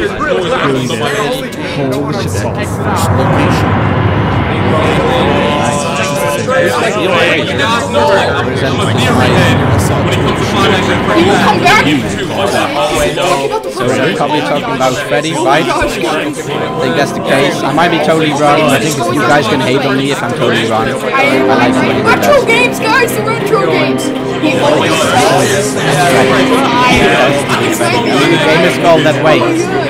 He will come back. So we're probably talking about Freddy, right? I think that's the case. I might be totally wrong. I think you guys can hate on me if I'm totally wrong. I like the Retro games, guys. The retro games. He always says. The game is called that way. Oh,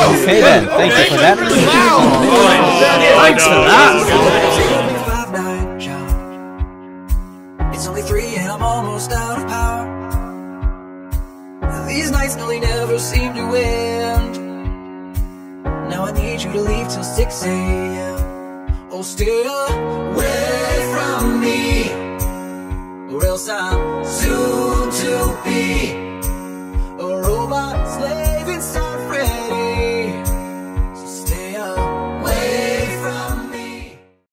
Okay then. Thank you for that. Thanks for that. Five night job. It's only three and I'm almost out of power. These nights nearly never seem to end. Now I need you to leave till 6 a.m. Oh, stay away from me, or else I'm soon